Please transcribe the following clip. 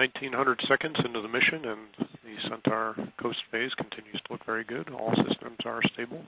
1900 seconds into the mission, and the Centaur coast phase continues to look very good. All systems are stable.